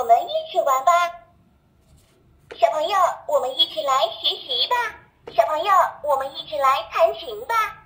我们一起玩吧。小朋友我们一起来学习吧。小朋友我们一起来弹琴吧。